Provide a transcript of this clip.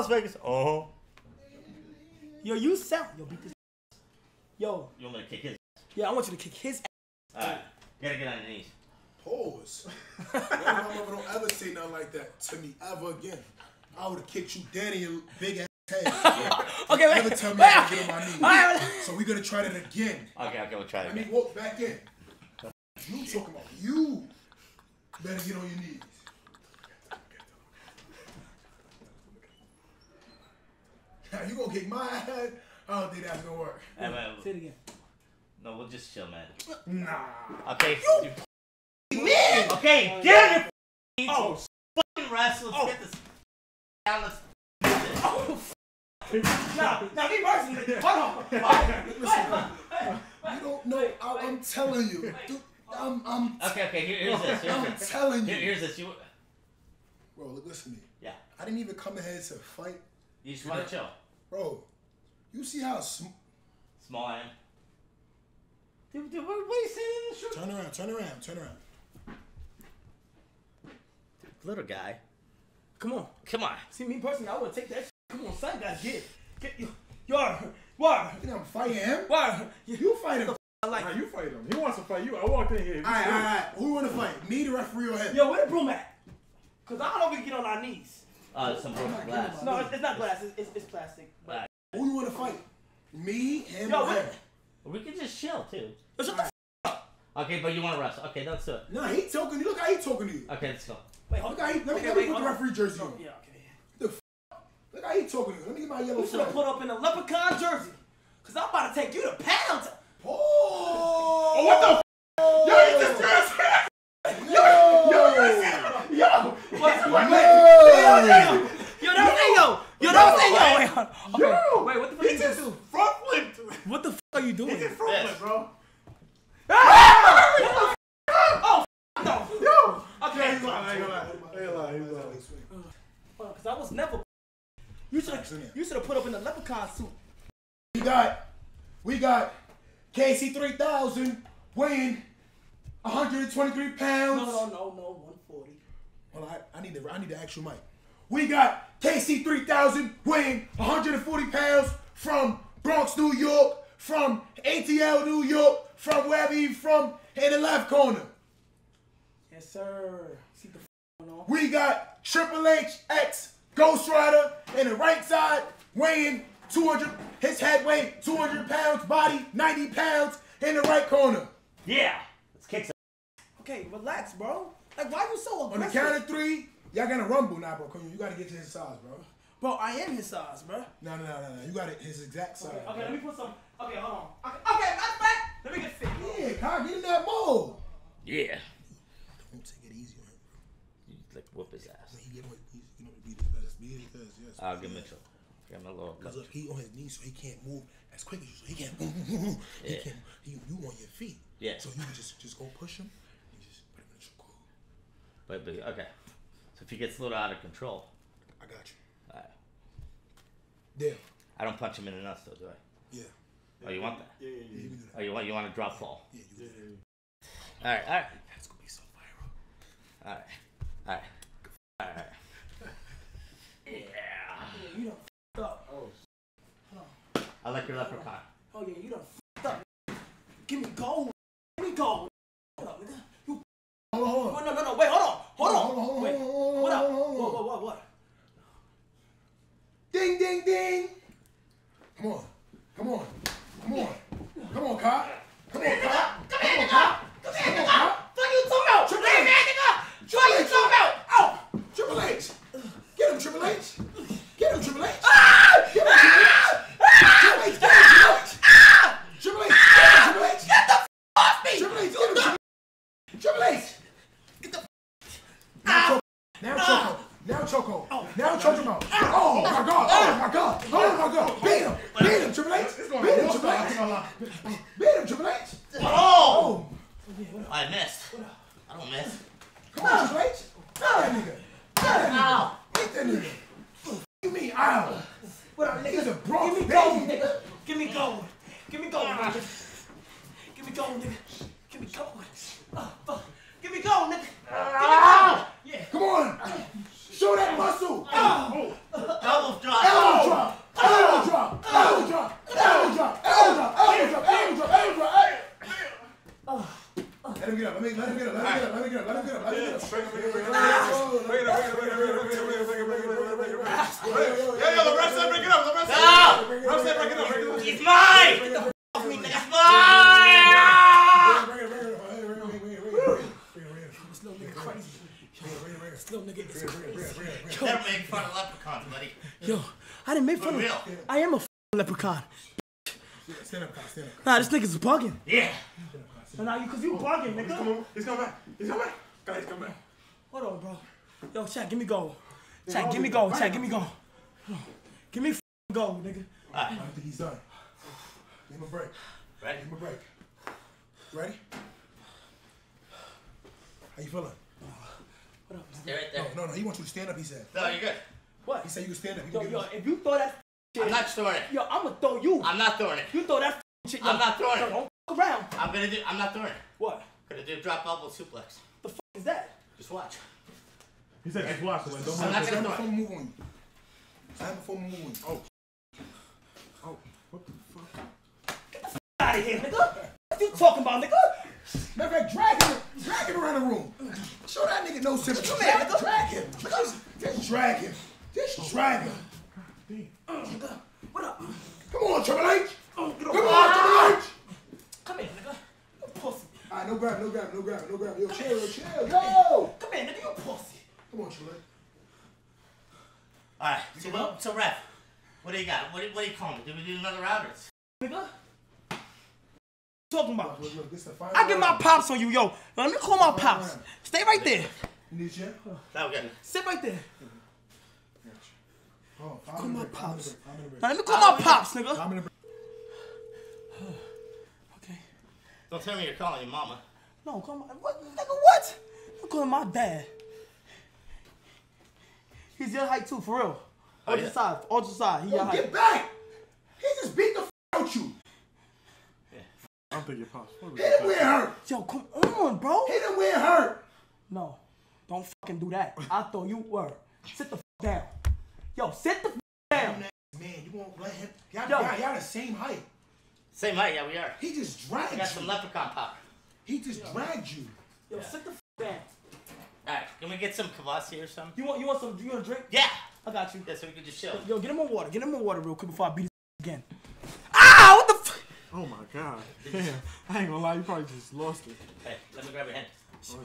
Las Vegas. Oh. Yo, you sound. Yo, beat this. Yo, You want me to kick his? yeah, I want you to kick his. ass. Alright. You gotta get on your knees. Pause. Your mama don't ever say nothing like that to me ever again. I would have kicked you dead in your big ass head. Okay, wait. Ever tell me wait, I can get on my knees. Alright, So we're gonna try that again. Okay, okay, we'll try it Let me walk back in. You talking about you better get on your knees. You gonna kick my ass? I don't think that's gonna work. Hey, man, Say it again. no, we'll just chill, man. Nah. Okay. You, okay, oh, get on your knees. Oh, fucking wrestle. Let's oh. get this down. Oh. Let's Nah, nah, be mercy. Hold on. you don't know. I, I'm telling you. Dude, I'm, I'm, Okay, okay. Here, here's this. Here's I'm this. telling Here, here's this. You, Bro, look, listen to me. yeah. I didn't even come ahead to fight. You just want to chill. Bro, you see how sm- Small hand. Dude, dude, what, what are you saying in the shoot? Turn around, turn around, turn around. Little guy. Come on. Come on. See me personally, I would take that. Shit. Come on, son, guys, get it. Get you. Yo, what? You think I'm fighting him? What? You fight him. I like. Nah, you fight him. He wants to fight you. I walked in here. Alright, alright, alright. Who wanna fight? Me, the referee, or him? Yo, where the broom at? Cause I don't know if we can get on our knees. Uh, some broken glass. No, it's, it's not glass. It's, it's, it's plastic. But Alright. Who you wanna fight? Me, him, Yo, or. We can just chill too. Yo, shut the f- Okay, but you want to wrestle. Okay, let's do it. Nah, he talking to you. Look how he talking to you. Okay, let's go. Wait, hold Look how he, let me, Okay, let me wait, put the on. referee jersey on. Yeah, okay. The f- Look how he talking to you. Let me get my yellow You should have put up in a leprechaun jersey. Cause I'm about to take you to pound. town. Oh, Oh, what the f? Yo, he just dressed. Yo, Yo. What? Yo. Yo, don't say yo. Yo, don't say yo. Wait, hold on. Okay. Yo. Wait, what the fuck He you just do? front flipped. What the fuck are you doing? He just front Yes. flipped, bro. Ah! Oh, f- no. Yo. Okay. Yeah, he's lying. I ain't gonna lie. I ain't lying. He's lying. Hold on, Cause I was never. You should have. You should have put up in the leprechaun suit. We got, we got KC 3000 weighing 123 pounds. No, no, no, no. 140. Hold on, I, I need to, I need the actual mic. We got KC 3000 weighing 140 pounds from Bronx, New York, from ATL, New York, from wherever he's from, in the left corner. Yes, sir. See the f- going on. We got Triple H X Ghost Rider in the right side, weighing 200, his head weighing 200 pounds, body 90 pounds in the right corner. Yeah. Let's kick some. Okay, relax, bro. Like, why are you so On the count of three, y'all gonna rumble now, bro. Come on, you gotta get to his size, bro. Bro, I am his size, bro. No, no, no, no, no. You got it his exact size. Okay, bro. let me put some. Okay, hold on. Okay, okay matter of fact, let me get fit. Yeah, Kyle, get in that mold. Yeah. Don't take it easy on him, bro. You like whoop his ass. He get on his knees, you know, beat his ass, beat his ass, yes. I'll give Mitchell. Give him a little. Cause look, he on his knees, so he can't move as quick as you. So he can't move. He Yeah. can't. He, you on your feet. Yeah. So you can just just go push him. And just put him in the chokehold. But, but okay. So if he gets a little out of control, I got you. alright. There. I don't punch him in the nuts though, do I? Yeah. Oh, you want that? Yeah, yeah, Yeah, yeah. you can do that. Oh, you want you want a drop fall? Yeah, you can do. All right, all right, That's gonna be so viral. all right, all right, all right. Yeah. Yeah, you done f***ed up. Oh. I like your leprechaun. Oh yeah, you done f***ed up. Give me gold. Give me gold. Hold up, nigga. You. Hold on, hold on. Wait, no, no, no. Wait, hold on. Hold on. Hold on, on, Wait. hold on, hold What up? On, hold on. What? Ding, ding, ding. Come on. Come on. Come on. Come on, cop. Come on, cop. Come on, cop. Come on, cop. Fuck you talking about? Triple H. nigga. What you talking about? Oh. Triple H. Get him, Triple H. Get him, Triple H. Ah! Get him, Triple H. Triple H. Get him, Triple H. Triple H. Get him, Triple H. Get the f- off me. Triple H. Get him, Triple H. Triple H. Get the f- Now choke. Now choke him. Now choke him. Now choke him out. Oh my God. Oh my God. Oh. Beat him. Beat him, Triple H. Beat him, Triple H. Beat him, Triple H. Oh! Oh. I missed. I don't miss. Come on, Triple H. Get that nigga. Get that nigga. Get that nigga. What you mean, ow? What up, He's a nigga? Bronx Give me gold, nigga. Give me gold. Give me gold, ah. nigga. Give me gold, nigga. Give me gold. Oh, fuck. Give me gold, nigga. Give me ah. gold. Yeah. Come on. Show that muscle. Oh. Double drop. Didn't make fun of real. I am a f- leprechaun. Stand up, stand up. Nah, this nigga's bugging. Yeah. Nah, you, cause you bugging, He's nigga. coming. He's coming back. He's coming back. Guys, come back. Hold on, bro. Yo, chat, give me gold. Chat, give me gold. Chat, give me gold. Hold on. Give me f- gold, nigga. I don't think he's done. Give him a break. Ready? Give him a break. Ready? How you feeling? Stay right there. No, no, no. He wants you to stand up. He said. No, you're good. What? He said you can stand up. He Yo, yo, if you throw that shit, I'm not throwing it. yo, I'ma throw you. I'm not throwing it. You throw that shit. Yo, I'm not throwing yo, it. Don't f- around. I'm gonna do. I'm not throwing it. What? Gonna do a drop elbow suplex. The f- is that? Just watch. He said just watch it. Don't I'm not gonna before throw it. move on you. Stand before we move on you. Oh. Oh, what the fuck? Out of here, nigga. What you talking about, nigga? Matter of fact, drag him, drag him around the room. Show that nigga no sympathy. Come here. Drag him. Just, just drag him. Just drag him. What up? Come on, Triple H. Oh, Come over on, Triple H. Come here, nigga. You pussy. All right, no grab, no grab, no grab, no grab. Yo, chill, yo, chill. Yo. Come here, nigga. You pussy. Come on, Triple H. All right. So, what, so ref, what do you got? What do, what do you call me? Do we do another round? Or? Nigga. Talking about. Look, look, this the I get my pops on you, yo. Let me call my pops. Stay right there. You need a chair? No, we're. Sit right there. Oh, five Call my minute break, pops. minute break, five minute break. Now let me call my pops, nigga. Five minute break. Okay. Don't tell me you're calling your mama. No, come on. What, nigga, what? I'm calling my dad. He's your height too, for real. Oh, Ultra yeah? side, ultra side. He your oh, Yo, height. get back. He just beat the f out you. I don't think your pops. What was Hit him where it hurt. Yo, come on, bro. Hit him where it hurt. No, don't fucking do that. I thought you were. Sit the f down. Yo, sit the f down. Man, you won't let him. Y'all, Yo. y'all, y'all the same height. Same height. Yeah, we are. He just dragged you. got some leprechaun power. He just dragged you. Yo, sit the f down. All right. Can we get some kvass or something? You want you want some? You want a drink? Yeah. I got you. Yeah, so we can just chill. Yo, get him more water. Get him more water real quick before I beat his again. Ah! What the f? Oh my god. Damn. I ain't gonna lie. You probably just lost it. Hey, let me grab your hand. Okay.